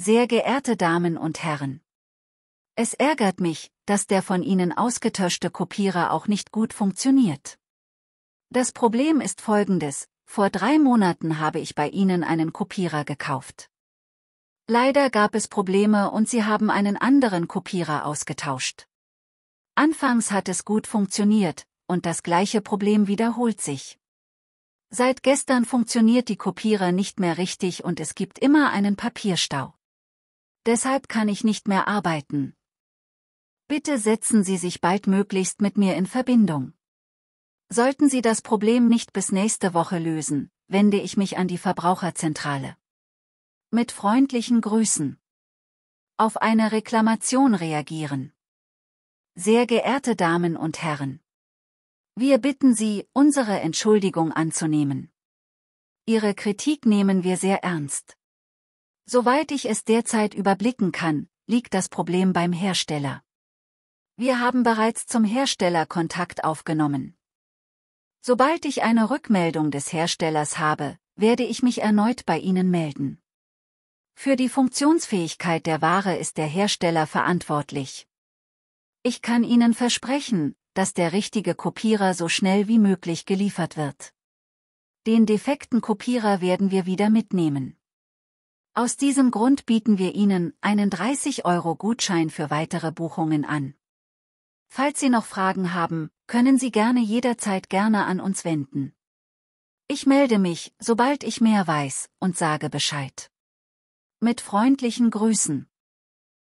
Sehr geehrte Damen und Herren. Es ärgert mich, dass der von Ihnen ausgetöschte Kopierer auch nicht gut funktioniert. Das Problem ist folgendes, vor drei Monaten habe ich bei Ihnen einen Kopierer gekauft. Leider gab es Probleme und Sie haben einen anderen Kopierer ausgetauscht. Anfangs hat es gut funktioniert, und das gleiche Problem wiederholt sich. Seit gestern funktioniert die Kopierer nicht mehr richtig und es gibt immer einen Papierstau. Deshalb kann ich nicht mehr arbeiten. Bitte setzen Sie sich baldmöglichst mit mir in Verbindung. Sollten Sie das Problem nicht bis nächste Woche lösen, wende ich mich an die Verbraucherzentrale. Mit freundlichen Grüßen. Auf eine Reklamation reagieren. Sehr geehrte Damen und Herren. Wir bitten Sie, unsere Entschuldigung anzunehmen. Ihre Kritik nehmen wir sehr ernst. Soweit ich es derzeit überblicken kann, liegt das Problem beim Hersteller. Wir haben bereits zum Hersteller Kontakt aufgenommen. Sobald ich eine Rückmeldung des Herstellers habe, werde ich mich erneut bei Ihnen melden. Für die Funktionsfähigkeit der Ware ist der Hersteller verantwortlich. Ich kann Ihnen versprechen, dass der richtige Kopierer so schnell wie möglich geliefert wird. Den defekten Kopierer werden wir wieder mitnehmen. Aus diesem Grund bieten wir Ihnen einen 30 Euro Gutschein für weitere Buchungen an. Falls Sie noch Fragen haben, können Sie gerne jederzeit gerne an uns wenden. Ich melde mich, sobald ich mehr weiß, und sage Bescheid. Mit freundlichen Grüßen.